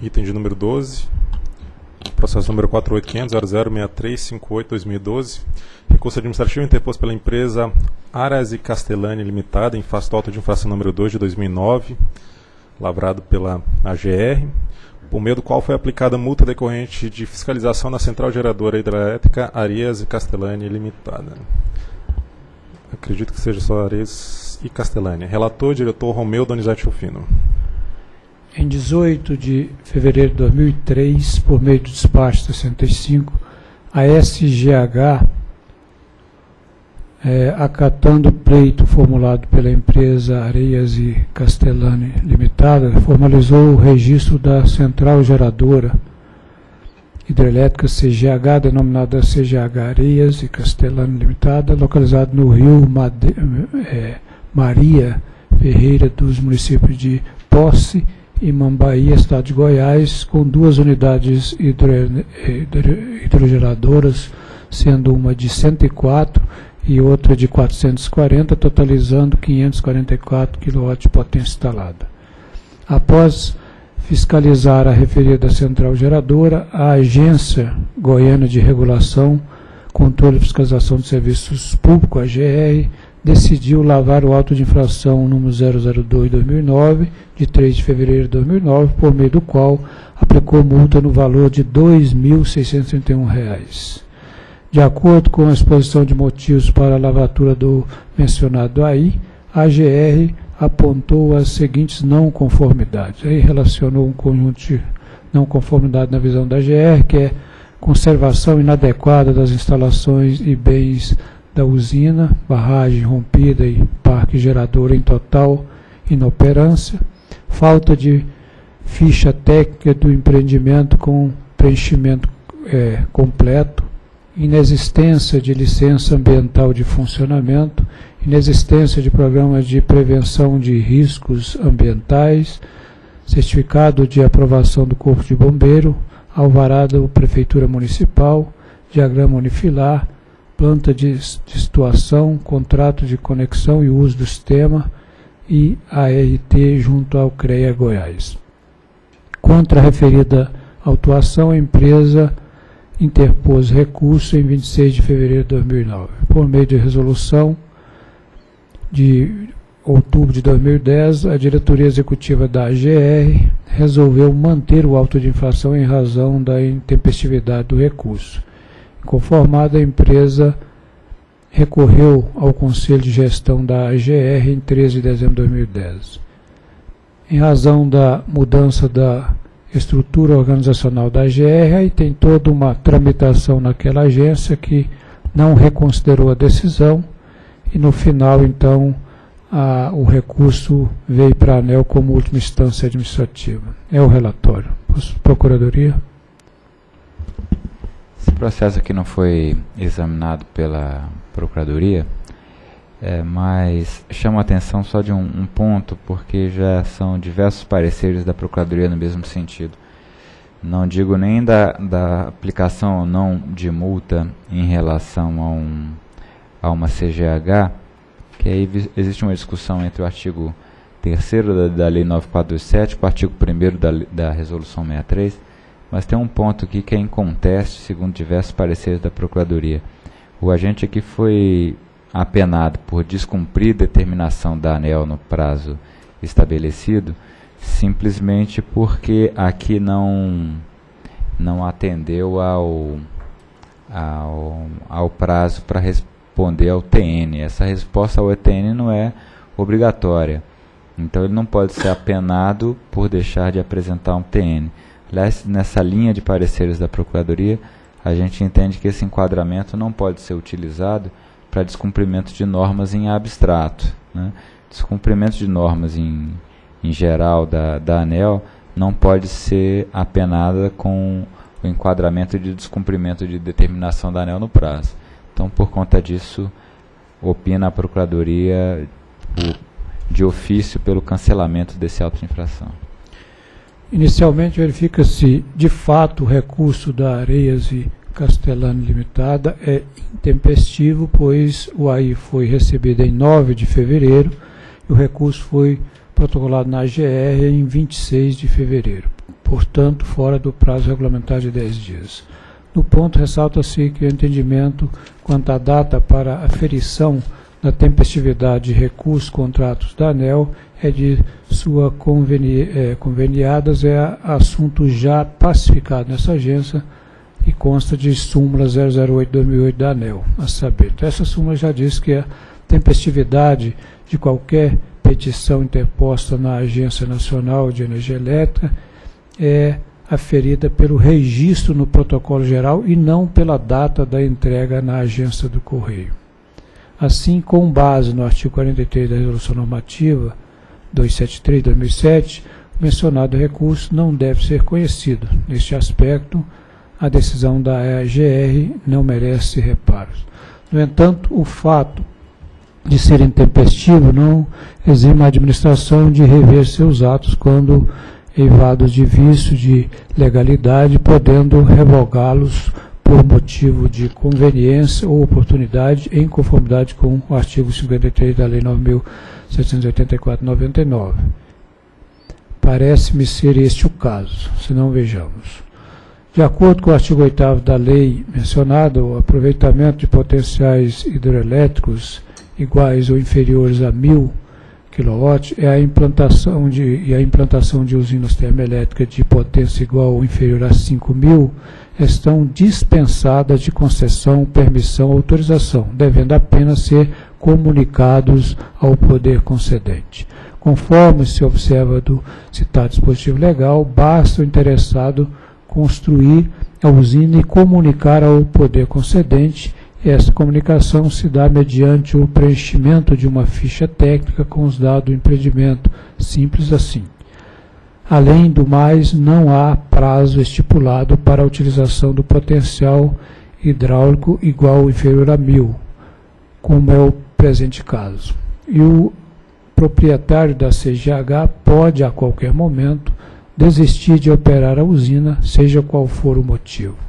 Item de número 12. Processo número 48500006358-2012. Recurso administrativo interposto pela empresa Aras e Castellani Limitada em face do auto de infração número 2 de 2009, lavrado pela AGR, por meio do qual foi aplicada multa decorrente de fiscalização na Central Geradora Hidrelétrica Arias e Castellani Limitada. Acredito que seja só Arias e Castellani. Relator, diretor Romeu Donizete Rufino. Em 18 de fevereiro de 2003, por meio do despacho 65, a SGH, é, acatando o pleito formulado pela empresa Areias e Castellani Limitada, formalizou o registro da central geradora hidrelétrica CGH, denominada CGH Areias e Castellani Limitada, localizada no rio Made é, Maria Ferreira dos municípios de Posse e Mambaí, estado de Goiás, com duas unidades hidrogeradoras, sendo uma de 104 e outra de 440, totalizando 544 kW de potência instalada. Após fiscalizar a referida central geradora, a Agência Goiana de Regulação, Controle e Fiscalização de Serviços Públicos, AGR, decidiu lavar o auto de infração número 002-2009, de 3 de fevereiro de 2009, por meio do qual aplicou multa no valor de R$ 2.631. De acordo com a exposição de motivos para a lavatura do mencionado aí, a AGR apontou as seguintes não conformidades. Aí relacionou um conjunto de não conformidade na visão da AGR, que é conservação inadequada das instalações e bens da usina, barragem rompida e parque gerador em total inoperância, falta de ficha técnica do empreendimento com preenchimento é, completo, inexistência de licença ambiental de funcionamento, inexistência de programas de prevenção de riscos ambientais, certificado de aprovação do Corpo de Bombeiro, alvarada da Prefeitura Municipal, diagrama unifilar, planta de, de situação, contrato de conexão e uso do sistema e ART junto ao CREA Goiás. Contra a referida autuação, a empresa interpôs recurso em 26 de fevereiro de 2009. Por meio de resolução de outubro de 2010, a diretoria executiva da AGR resolveu manter o auto de infração em razão da intempestividade do recurso. Conformada, a empresa recorreu ao Conselho de Gestão da AGR em 13 de dezembro de 2010. Em razão da mudança da estrutura organizacional da AGR, aí tem toda uma tramitação naquela agência que não reconsiderou a decisão e no final, então, a, o recurso veio para a ANEL como última instância administrativa. É o relatório. Procuradoria. Esse processo aqui não foi examinado pela Procuradoria, é, mas chama a atenção só de um, um, ponto, porque já são diversos pareceres da Procuradoria no mesmo sentido. Não digo nem da, da aplicação ou não de multa em relação a, um, a uma CGH, que aí existe uma discussão entre o artigo 3 da, da Lei 9427 e o artigo 1 da, da Resolução 63, mas tem um ponto aqui que é em conteste, segundo diversos pareceres da Procuradoria. O agente aqui foi apenado por descumprir determinação da ANEL no prazo estabelecido, simplesmente porque aqui não, não atendeu ao, ao, ao prazo para responder ao TN. Essa resposta ao ETN não é obrigatória. Então ele não pode ser apenado por deixar de apresentar um TN. Nessa linha de pareceres da Procuradoria, a gente entende que esse enquadramento não pode ser utilizado para descumprimento de normas em abstrato. Né? Descumprimento de normas em, em geral da, da ANEL não pode ser apenada com o enquadramento de descumprimento de determinação da ANEL no prazo. Então, por conta disso, opina a Procuradoria de ofício pelo cancelamento desse auto de infração. Inicialmente verifica-se de fato o recurso da Areias e Castellano Limitada é intempestivo, pois o AI foi recebido em 9 de fevereiro e o recurso foi protocolado na AGR em 26 de fevereiro, portanto, fora do prazo regulamentar de 10 dias. No ponto, ressalta-se que o entendimento quanto à data para aferição da tempestividade de recursos contratos da ANEL é de sua conveni é, conveniadas, é assunto já pacificado nessa agência e consta de súmula 008-2008 da ANEL, a saber. Então, essa súmula já diz que a tempestividade de qualquer petição interposta na Agência Nacional de Energia Elétrica é aferida pelo registro no protocolo geral e não pela data da entrega na agência do correio. Assim, com base no artigo 43 da Resolução Normativa 273-2007, o mencionado recurso não deve ser conhecido. Neste aspecto, a decisão da AGR não merece reparos. No entanto, o fato de ser intempestivo não exime a administração de rever seus atos quando eivados de vício de legalidade, podendo revogá-los por motivo de conveniência ou oportunidade em conformidade com o artigo 53 da Lei 9.784-99. Parece-me ser este o caso, se não vejamos. De acordo com o artigo 8 da lei mencionada, o aproveitamento de potenciais hidrelétricos iguais ou inferiores a 1000 kW é a implantação de, e a implantação de usinas termoelétricas de potência igual ou inferior a 5.000 estão dispensadas de concessão, permissão ou autorização, devendo apenas ser comunicados ao poder concedente. Conforme se observa do citado dispositivo legal, basta o interessado construir a usina e comunicar ao poder concedente essa comunicação se dá mediante o preenchimento de uma ficha técnica com os dados do empreendimento, simples assim. Além do mais, não há prazo estipulado para a utilização do potencial hidráulico igual ou inferior a mil, como é o presente caso. E o proprietário da CGH pode, a qualquer momento, desistir de operar a usina, seja qual for o motivo.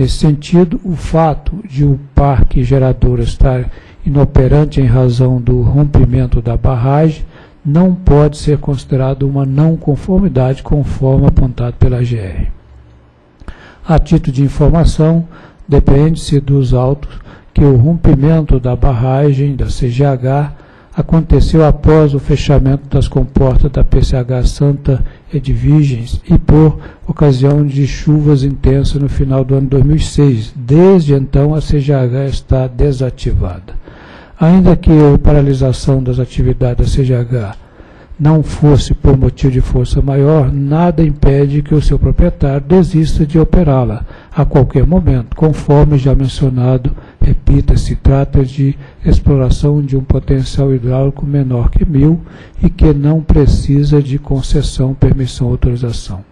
Nesse sentido, o fato de o parque gerador estar inoperante em razão do rompimento da barragem não pode ser considerado uma não conformidade conforme apontado pela GR. A título de informação, depende-se dos autos que o rompimento da barragem da CGH aconteceu após o fechamento das comportas da PCH Santa Edvigens e por ocasião de chuvas intensas no final do ano 2006. Desde então, a CGH está desativada. Ainda que a paralisação das atividades da CGH não fosse por motivo de força maior, nada impede que o seu proprietário desista de operá-la a qualquer momento, conforme já mencionado Repita, se trata de exploração de um potencial hidráulico menor que mil e que não precisa de concessão, permissão ou autorização.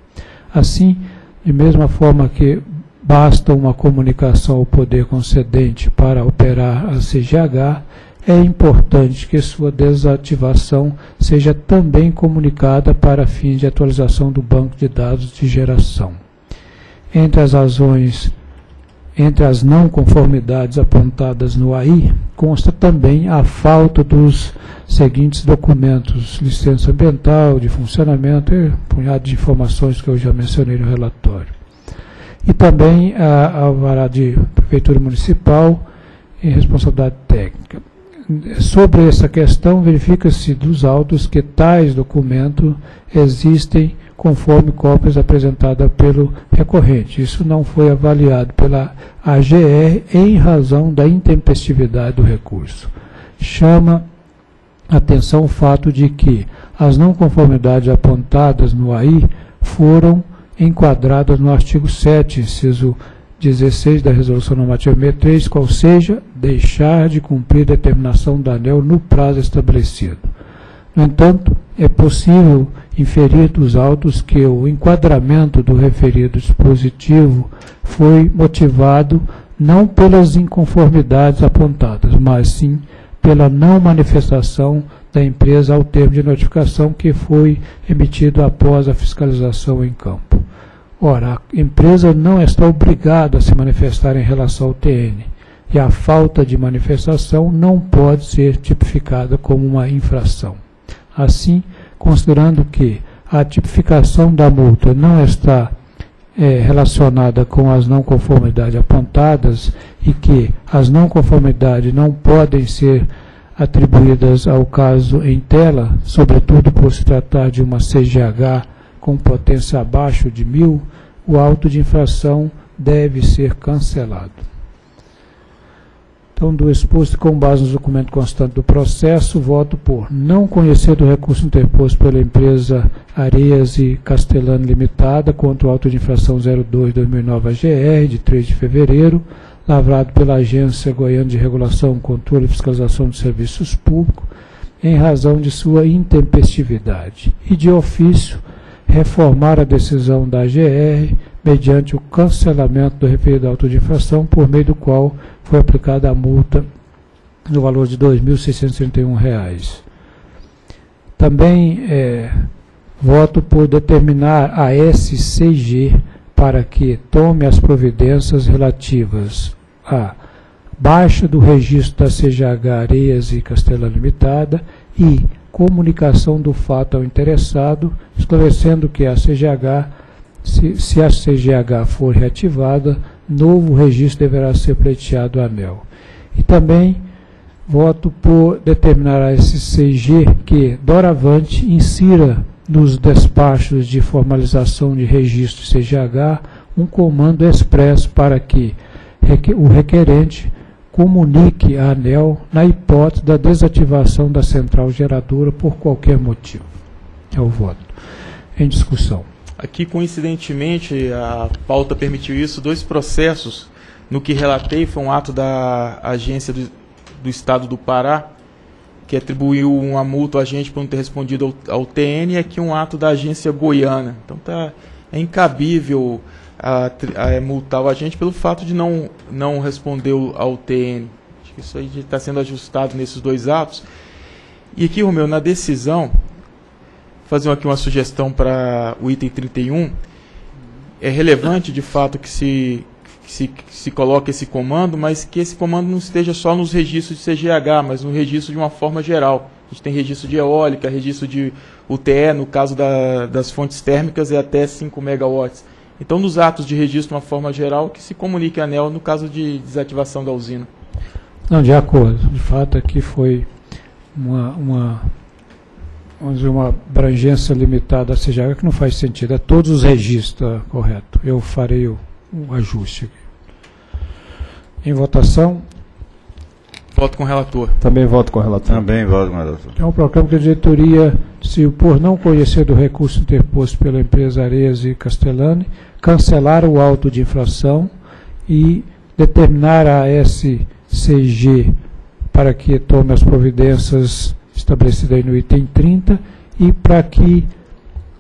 Assim, de mesma forma que basta uma comunicação ao poder concedente para operar a CGH, é importante que sua desativação seja também comunicada para fins de atualização do banco de dados de geração. Entre as razões entre as não conformidades apontadas no AI, consta também a falta dos seguintes documentos: licença ambiental, de funcionamento e um punhado de informações que eu já mencionei no relatório. E também a alvará de prefeitura municipal em responsabilidade técnica. Sobre essa questão, verifica-se dos autos que tais documentos existem conforme cópias apresentadas pelo recorrente. Isso não foi avaliado pela AGR em razão da intempestividade do recurso. Chama atenção o fato de que as não conformidades apontadas no AI foram enquadradas no artigo 7, inciso 16 da Resolução Normativa 63, qual seja deixar de cumprir determinação da ANEL no prazo estabelecido. No entanto, é possível inferir dos autos que o enquadramento do referido dispositivo foi motivado não pelas inconformidades apontadas, mas sim pela não manifestação da empresa ao termo de notificação que foi emitido após a fiscalização em campo. Ora, a empresa não está obrigada a se manifestar em relação ao TN, e a falta de manifestação não pode ser tipificada como uma infração. Assim, considerando que a tipificação da multa não está é, relacionada com as não conformidades apontadas e que as não conformidades não podem ser atribuídas ao caso em tela, sobretudo por se tratar de uma CGH com potência abaixo de mil, o auto de infração deve ser cancelado. Então, do exposto com base no documento constante do processo, voto por. Não conhecer do recurso interposto pela empresa Areias e Castelano Limitada contra o auto de infração 02-2009 AGR, de 3 de fevereiro, lavrado pela Agência Goiana de Regulação, Controle e Fiscalização de Serviços Públicos, em razão de sua intempestividade, e de ofício reformar a decisão da AGR mediante o cancelamento do referido auto de infração, por meio do qual foi aplicada a multa no valor de R$ 2.631. Também é, voto por determinar a SCG para que tome as providências relativas a baixa do registro da CGH Areias e Castela Limitada e comunicação do fato ao interessado, esclarecendo que a CGH, se, se a CGH for reativada, novo registro deverá ser pleiteado à ANEL. E também voto por determinar a SCG que, doravante, insira nos despachos de formalização de registro CGH um comando expresso para que o requerente comunique à ANEL na hipótese da desativação da central geradora por qualquer motivo. É o voto. Em discussão. Aqui, coincidentemente, a pauta permitiu isso, dois processos. No que relatei, foi um ato da agência do, do Estado do Pará, que atribuiu uma multa a gente por não ter respondido ao, ao TN, e aqui um ato da agência goiana. Então tá, é incabível a, a, multar o agente pelo fato de não, não responder ao TN. Acho que isso aí está sendo ajustado nesses dois atos. E aqui, Romeu, na decisão, fazer aqui uma sugestão para o item 31. É relevante, de fato, que se, que se, que se coloque esse comando, mas que esse comando não esteja só nos registros de CGH, mas no registro de uma forma geral. A gente tem registro de eólica, registro de UTE, no caso da, das fontes térmicas, é até 5 megawatts. Então, nos atos de registro de uma forma geral, que se comunique a ANEL no caso de desativação da usina. Não, de acordo. De fato, aqui foi uma, uma vamos dizer, uma abrangência limitada a CGH que não faz sentido. É todos os registros, tá, correto. Eu farei o, o ajuste aqui. Em votação. Voto com o relator. Também voto com o relator. Também voto com o relator. É um programa que a diretoria, se por não conhecer do recurso interposto pela empresa Areias e Castellani, cancelar o auto de infração e determinar a SCG para que tome as providências estabelecida aí no item 30, e para que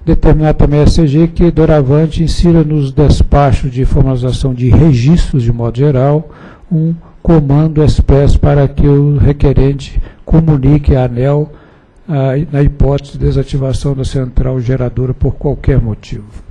determinar também a SCG que doravante insira nos despachos de formalização de registros, de modo geral, um comando expresso para que o requerente comunique à ANEL ah, na hipótese de desativação da central geradora por qualquer motivo.